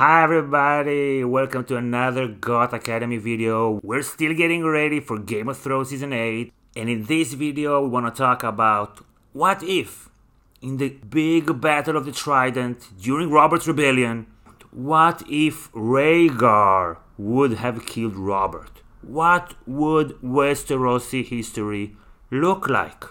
Hi everybody, welcome to another Got Academy video. We're still getting ready for Game of Thrones Season 8 and in this video we want to talk about what if in the big battle of the Trident during Robert's rebellion, what if Rhaegar would have killed Robert? What would Westerosi history look like?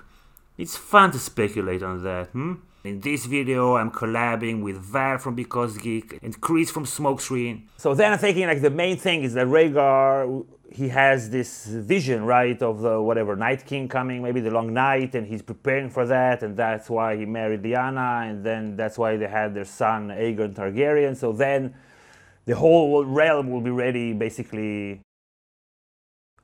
It's fun to speculate on that, hmm? In this video, I'm collabing with Val from Because Geek and Chris from Smokescreen. So then I'm thinking like the main thing is that Rhaegar, he has this vision, right, of the whatever Night King coming, maybe the Long Night, and he's preparing for that, and that's why he married Lyanna, and then that's why they had their son Aegon Targaryen. So then the whole realm will be ready, basically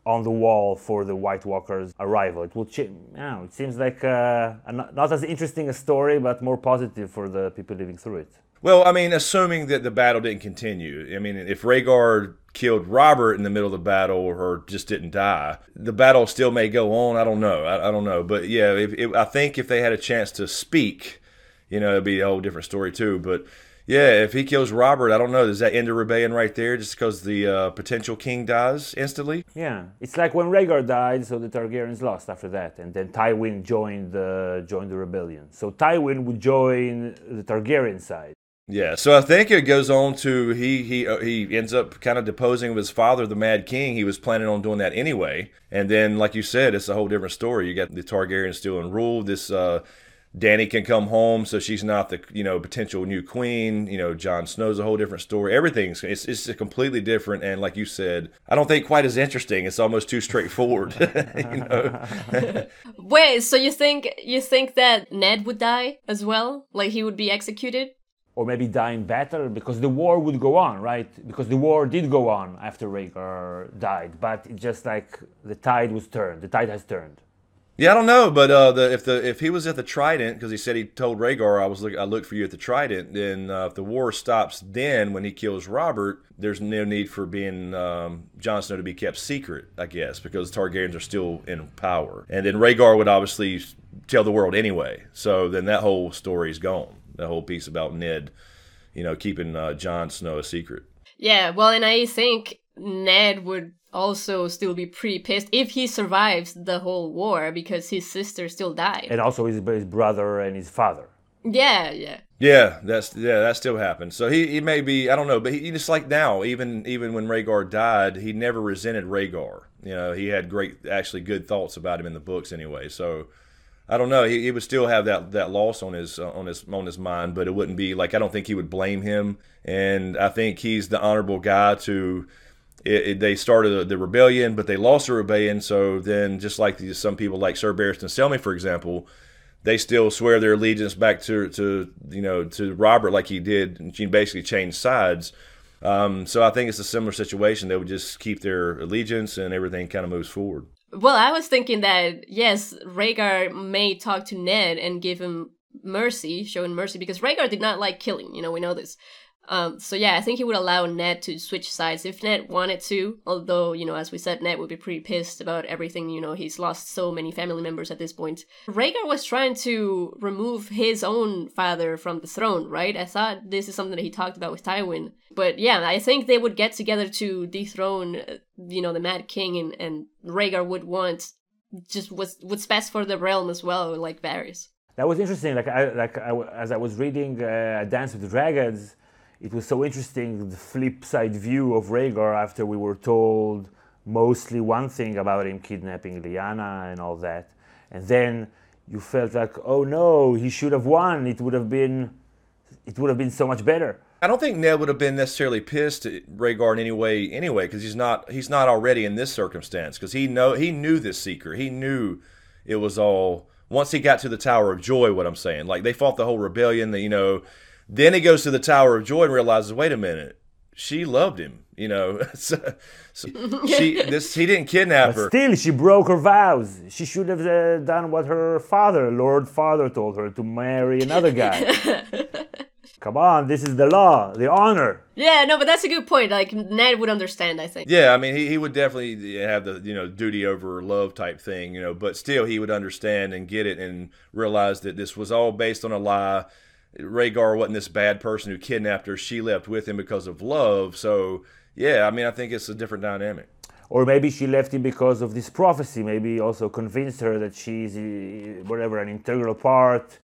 on the wall for the White Walkers' arrival. It will change. Know, it seems like uh, not, as interesting a story, but more positive for the people living through it. Well, I mean, assuming that the battle didn't continue. I mean, if Rhaegar killed Robert in the middle of the battle or just didn't die, the battle still may go on. I don't know. I, I don't know. But yeah, if, if, I think if they had a chance to speak, you know, it'd be a whole different story too. But yeah, if he kills Robert, I don't know. Does that end the rebellion right there just because the uh, potential king dies instantly? Yeah, it's like when Rhaegar died, so the Targaryens lost after that, and then Tywin joined the joined the rebellion. So Tywin would join the Targaryen side. Yeah, so I think it goes on to he he uh, he ends up kind of deposing of his father, the Mad King. He was planning on doing that anyway, and then like you said, it's a whole different story. You got the Targaryens still in rule. This uh, Dany can come home, so she's not the you know potential new queen. You know, Jon Snow's a whole different story. Everything's it's it's completely different, and like you said, I don't think quite as interesting. It's almost too straightforward. you know. Wait, so you think you think that Ned would die as well? Like he would be executed? Or maybe die in battle because the war would go on, right? Because the war did go on after Rhaegar died, but it's just like the tide was turned. The tide has turned. Yeah, I don't know, but uh, the, if the if he was at the Trident because he said he told Rhaegar I was look, I looked for you at the Trident, then uh, if the war stops then when he kills Robert, there's no need for being um, Jon Snow to be kept secret, I guess, because the Targaryens are still in power, and then Rhaegar would obviously tell the world anyway. So then that whole story's gone. That whole piece about Ned, you know, keeping uh, Jon Snow a secret. Yeah, well, and I think Ned would also still be pretty pissed if he survives the whole war because his sister still died. And also his, his brother and his father. Yeah, yeah. Yeah, that's yeah, that still happens. So he, he may be I don't know, but he, just like now, even even when Rhaegar died, he never resented Rhaegar. You know, he had great actually good thoughts about him in the books anyway. So I don't know. He, he would still have that that loss on his uh, on his on his mind, but it wouldn't be like I don't think he would blame him. And I think he's the honorable guy to it, it, they started the rebellion, but they lost the rebellion. So then, just like these, some people like Sir Barristan Selmy, for example, they still swear their allegiance back to, to you know to Robert like he did. And she basically changed sides. Um, so I think it's a similar situation. They would just keep their allegiance, and everything kind of moves forward. Well, I was thinking that yes, Rhaegar may talk to Ned and give him mercy, show him mercy, because Rhaegar did not like killing. You know, we know this. Um, so yeah, I think he would allow Ned to switch sides if Ned wanted to. Although, you know, as we said, Ned would be pretty pissed about everything. You know, he's lost so many family members at this point. Rhaegar was trying to remove his own father from the throne, right? I thought this is something that he talked about with Tywin. But yeah, I think they would get together to dethrone, uh, you know, the Mad King, and, and Rhaegar would want just what's what's best for the realm as well, like Varys. That was interesting. Like, I, like I, as I was reading uh, Dance with Dragons it was so interesting the flip side view of Rhaegar after we were told mostly one thing about him kidnapping Lyanna and all that. And then you felt like, oh no, he should have won. It would have been it would have been so much better. I don't think Ned would have been necessarily pissed at Rhaegar in any way anyway, because he's not he's not already in this circumstance. Because he know he knew this secret. He knew it was all once he got to the Tower of Joy. What I'm saying, like they fought the whole rebellion. That you know then he goes to the Tower of Joy and realizes, wait a minute, she loved him. You know, so, so she this he didn't kidnap but her. Still, she broke her vows. She should have uh, done what her father, Lord Father, told her to marry another guy. Come on, this is the law, the honor. Yeah, no, but that's a good point. Like Ned would understand, I think. Yeah, I mean, he, he would definitely have the you know duty over love type thing, you know, but still he would understand and get it and realize that this was all based on a lie Rhaegar wasn't this bad person who kidnapped her. She left with him because of love. So yeah, I mean, I think it's a different dynamic. Or maybe she left him because of this prophecy. Maybe also convinced her that she's uh, whatever an integral part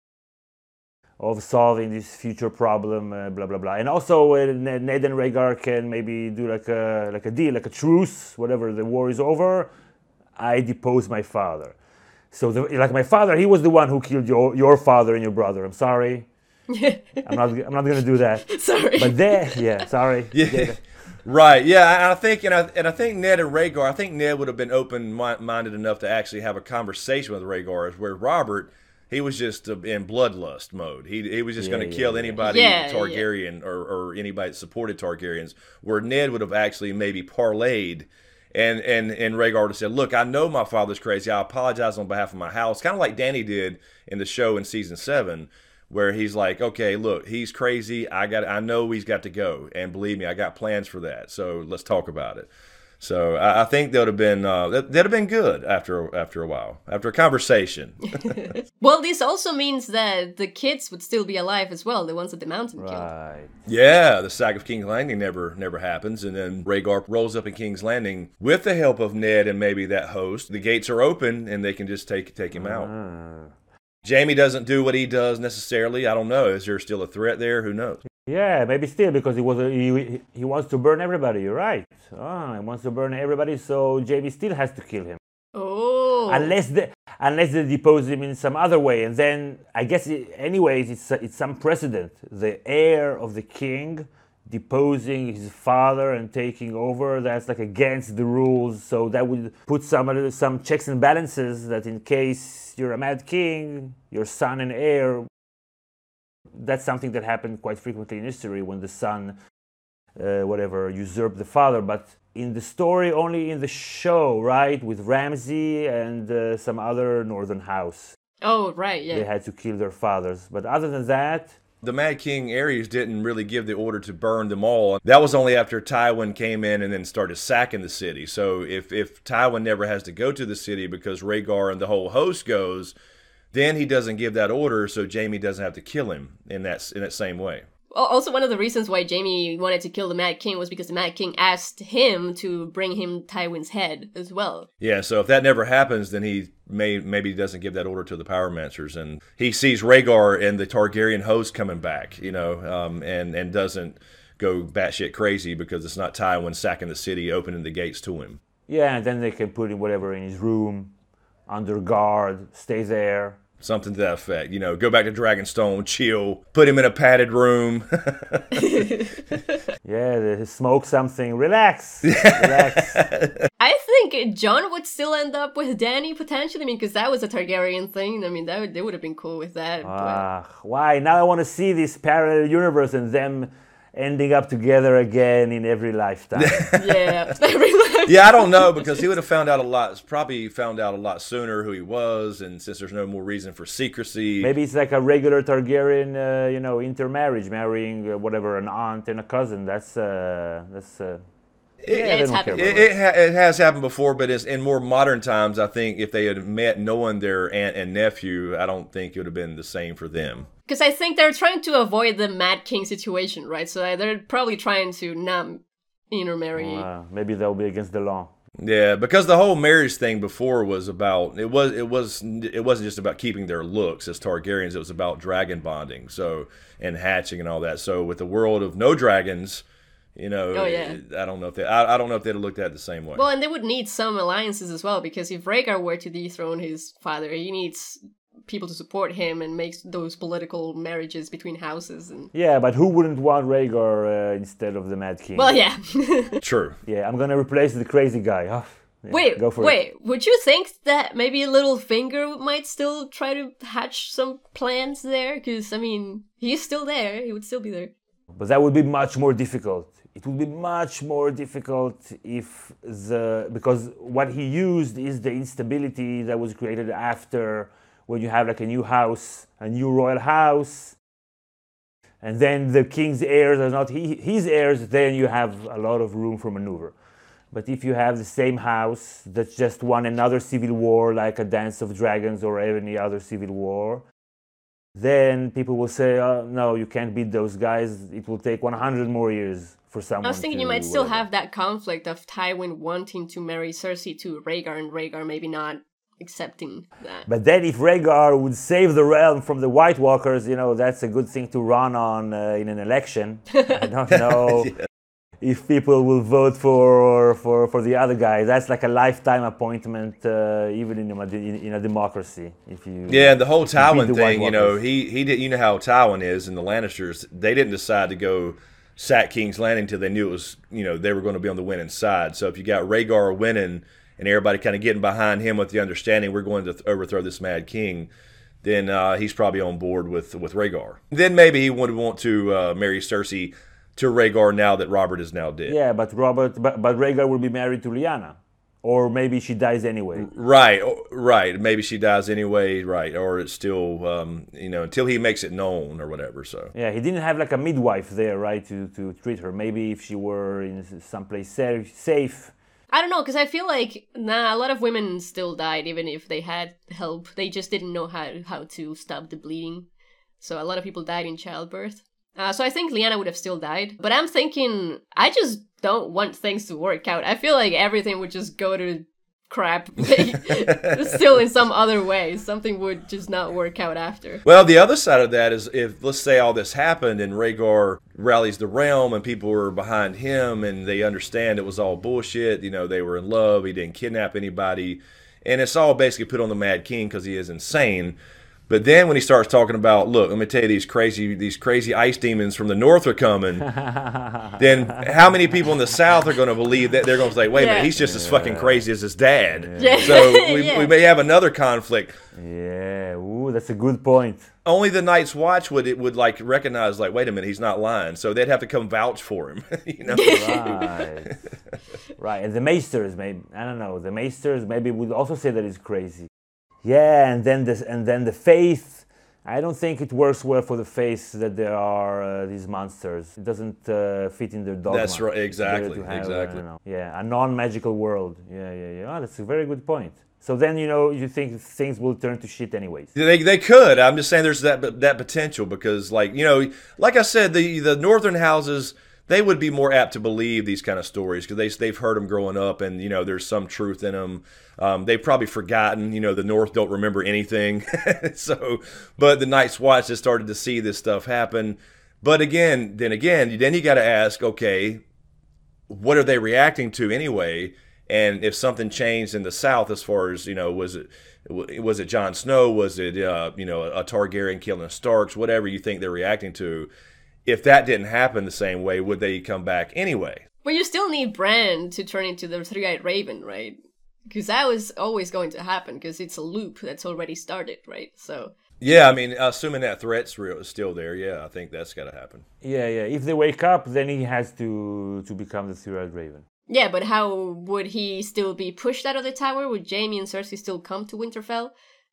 of solving this future problem. Uh, blah blah blah. And also, uh, Ned and Rhaegar can maybe do like a like a deal, like a truce. Whatever the war is over, I depose my father. So, the, like my father, he was the one who killed your your father and your brother. I'm sorry. I'm not. I'm not going to do that. sorry. But there, yeah, sorry. Yeah. Right. Yeah. And I think, and I, and I think Ned and Rhaegar. I think Ned would have been open-minded enough to actually have a conversation with Rhaegar, where Robert, he was just uh, in bloodlust mode. He he was just Yeah, going to yeah, kill anybody Yeah, Targaryen or, or anybody that supported Targaryens. Where Ned would have actually maybe parlayed. And, and and Rhaegar would have said, "Look, I know my father's crazy. I apologize on behalf of my house." Kind of like Dany did in the show in season seven, where he's like, "Okay, look, he's crazy. I got. I know he's got to go, and believe me, I got plans for that. So let's talk about it." So I, I think that would have been uh, that, that'd have been good after after a while, after a conversation. well, this also means that the kids would still be alive as well, the ones that the mountain killed. Right. yeah, the sack of King's Landing never never happens, and then Rhaegar rolls up in King's Landing with the help of Ned and maybe that host. The gates are open, and they can just take take him out. Ah. Jaime doesn't do what he does necessarily. I don't know. Is there still a threat there? Who knows? Yeah, maybe still because he was a, he, he wants to burn everybody. You're right. Ah, he wants to burn everybody, so Jaime still has to kill him Oh. unless they unless they depose him in some other way. And then I guess it, anyways, it's it's some precedent. The heir of the king deposing his father and taking over. That's like against the rules. So that would put some some checks and balances that in case you're a mad king, your son and heir that's something that happened quite frequently in history when the son, uh, whatever, usurped the father. But in the story, only in the show, right, with Ramsay and uh, some other northern house, oh, right, yeah. they had to kill their fathers. But other than that, The Mad King Aerys didn't really give the order to burn them all. That was only after Tywin came in and then started sacking the city. So if if Tywin never has to go to the city because Rhaegar and the whole host goes, then he doesn't give that order, so Jaime doesn't have to kill him in that in that same way. Al- Also, one of the reasons why Jaime wanted to kill the Mad King was because the Mad King asked him to bring him Tywin's head as well. Yeah, so if that never happens, then he may maybe doesn't give that order to the Pyromancers, and he sees Rhaegar and the Targaryen host coming back, you know, um, and and doesn't go batshit crazy because it's not Tywin sacking the city, opening the gates to him. yeah, and then they can put him whatever in his room, under guard, stay there. Something to that effect, you know. Go back to Dragonstone, chill, put him in a padded room. Yeah, smoke something, relax, relax. I think Jon would still end up with Dany potentially, I mean, because that was a Targaryen thing. I mean, that would, they would have been cool with that. but- Ah, why? Now I want to see this parallel universe and them ending up together again in every lifetime. yeah, every life- yeah, I don't know because he would have found out a lot. Probably found out a lot sooner who he was, and since there's no more reason for secrecy, Maybe it's like a regular Targaryen, uh, you know, intermarriage, marrying uh, whatever an aunt and a cousin. That's uh, that's. Uh, It- yeah, Yeah, it's happened It, it, ha- it has happened before, but it's in more modern times. I think if they had met knowing their aunt and nephew, I don't think it would have been the same for them. Because I think they're trying to avoid the Mad King situation, right? So they're probably trying to not intermarry. Uh, maybe they'll be against the law. Yeah, because the whole marriage thing before was about it was it was it wasn't just about keeping their looks as Targaryens. It was about dragon bonding, so and hatching and all that. So with the world of no dragons, you know, Oh, yeah. I don't know if they I, I don't know if they'd have looked at it the same way. Well, and they would need some alliances as well, because if Rhaegar were to dethrone his father, he needs people to support him and make those political marriages between houses. And Yeah, but who wouldn't want Rhaegar uh, instead of the Mad King? well, yeah. True. yeah, I'm gonna replace the crazy guy. Oh, yeah, wait, go for wait. it. Would you think that maybe Littlefinger might still try to hatch some plans there? Because I mean, he's still there. He would still be there. But that would be much more difficult. It would be much more difficult if the because what he used is the instability that was created after when you have like a new house, a new royal house, and then the king's heirs are not he, his heirs. Then you have a lot of room for maneuver. But if you have the same house that just won another civil war, like a Dance of Dragons or any other civil war, then people will say, oh, "No, you can't beat those guys. It will take 100 more years for someone." I was thinking to you might still whatever." have that conflict of Tywin wanting to marry Cersei to Rhaegar and Rhaegar maybe not accepting that. But then, if Rhaegar would save the realm from the White Walkers, you know, that's a good thing to run on uh, in an election. I don't know if people will vote for for for the other guy. That's like a lifetime appointment, uh, even in a, in, in a democracy. If you Yeah, and the whole beat the Tywin thing, you know, he he did. You know how Tywin is, and the Lannisters, they didn't decide to go sack King's Landing until they knew it was, you know, they were going to be on the winning side. So if you got Rhaegar winning, and everybody kind of getting behind him with the understanding we're going to th- overthrow this Mad King, then uh, he's probably on board with with Rhaegar. Then maybe he would want to uh, marry Cersei to Rhaegar now that Robert is now dead. yeah, but Robert, but, but Rhaegar will be married to Lyanna, or maybe she dies anyway. Right, right. Maybe she dies anyway, right? Or it's still, um, you know, until he makes it known or whatever. So Yeah, he didn't have like a midwife there, right, to, to treat her. Maybe if she were in someplace sa- safe. I don't know, because I feel like nah, a lot of women still died even if they had help. They just didn't know how how to stop the bleeding. So a lot of people died in childbirth. Uh, so I think Lyanna would have still died. But I'm thinking I just don't want things to work out. I feel like everything would just go to crap still in some other way. Something would just not work out after. Well, the other side of that is if let's say all this happened and Rhaegar rallies the realm and people were behind him and they understand it was all bullshit, you know, they were in love, he didn't kidnap anybody, and it's all basically put on the Mad King because he is insane. But then when he starts talking about, look, let me tell you, these crazy, these crazy ice demons from the north are coming. then how many people in the south are going to believe that they're going to say, wait a Yeah. minute, he's just as fucking crazy as his dad. Yeah. So we, Yeah. we may have another conflict Yeah, ooh, that's a good point. only the Night's Watch would it would like recognize like wait a minute he's not lying so they'd have to come vouch for him you know Right. right. And the Maesters, maybe I don't know. The Maesters maybe would also say that he's crazy. Yeah, and then this, and then the faith. I don't think it works well for the faith that there are uh, these monsters. It doesn't uh, fit in their dogma. That's right, exactly, have, uh, exactly. yeah, a non-magical world. Yeah, yeah, yeah. Oh, that's a very good point. So then you know you think things will turn to shit anyways. they, they could i'm just saying there's that that potential because like you know like i said the the northern houses they would be more apt to believe these kind of stories because they, they've heard them growing up and you know there's some truth in them um, they've probably forgotten you know the north don't remember anything so but the night's watch has started to see this stuff happen but again then again then you got to ask okay what are they reacting to anyway? And if something changed in the South, as far as you know, was it was it Jon Snow? Was it uh, you know a Targaryen killing the Starks? Whatever you think they're reacting to, if that didn't happen the same way, would they come back anyway? But you still need Bran to turn into the three-eyed raven, right? Because that was always going to happen because it's a loop that's already started, right? So Yeah, I mean, assuming that threat's real, still there, yeah, I think that's got to happen. Yeah, yeah. If they wake up, then he has to to become the three-eyed raven. yeah, but how would he still be pushed out of the tower? Would Jaime and Cersei still come to Winterfell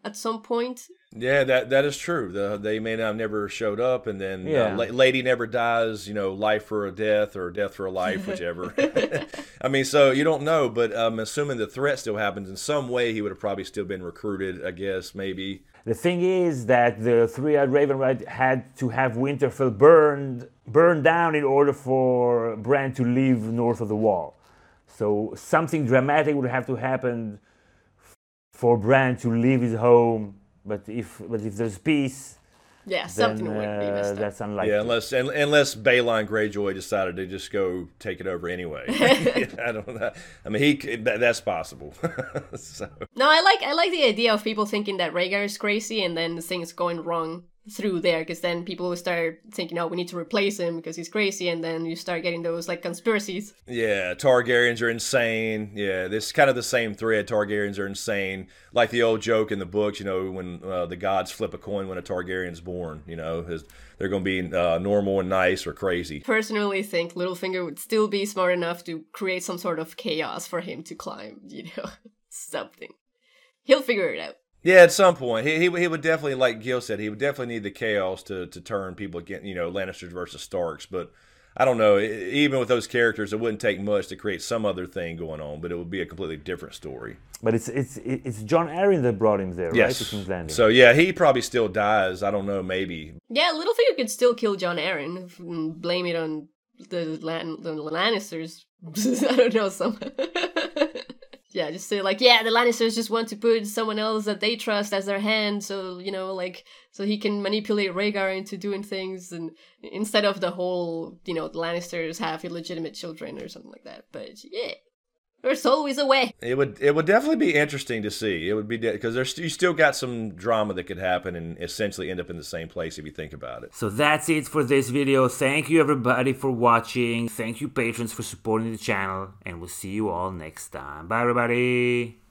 at some point? Yeah, that that is true. The, they may not have never showed up, and then Yeah. uh, la- lady never dies. You know, life for a death or death for a life, whichever. I mean, so you don't know, but I'm assuming the threat still happens in some way. He would have probably still been recruited. I guess maybe. The thing is that the three-eyed raven right, had to have Winterfell burned burned down in order for Bran to leave north of the wall. So something dramatic would have to happen for Bran to leave his home. But if but if there's peace, Yeah, then something would be uh, messed up. that's unlikely. Yeah, unless un- unless Balon Greyjoy decided to just go take it over anyway. I don't know. I mean, he that, that's possible. so. No, I like I like the idea of people thinking that Rhaegar is crazy and then things going wrong through there because then people will start thinking, oh, we need to replace him because he's crazy, and then you start getting those like conspiracies. Yeah, Targaryens are insane. Yeah, this is kind of the same thread. Targaryens are insane, like the old joke in the books. You know, when uh, the gods flip a coin when a Targaryen's born. You know, is they're going to be uh, normal and nice or crazy. Personally, think Littlefinger would still be smart enough to create some sort of chaos for him to climb. You know, something. He'll figure it out. Yeah, at some point, he, he he would definitely, like Gil said, he would definitely need the chaos to to turn people against, you know, Lannisters versus Starks. But I don't know. Even with those characters, it wouldn't take much to create some other thing going on, but it would be a completely different story. But it's it's it's Jon Arryn that brought him there, yes. right? To King's Landing. So yeah, he probably still dies. I don't know, maybe. Yeah, Littlefinger could still kill Jon Arryn and blame it on the, Lan- the Lannisters. I don't know, some. yeah, just say like, yeah, the Lannisters just want to put someone else that they trust as their hand, so you know, like, so he can manipulate Rhaegar into doing things, and instead of the whole, you know, the Lannisters have illegitimate children or something like that. But yeah, there's always a way. It would it would definitely be interesting to see. It would be because de- there's you still got some drama that could happen and essentially end up in the same place if you think about it. So that's it for this video. Thank you everybody for watching. Thank you patrons for supporting the channel and we'll see you all next time. Bye everybody.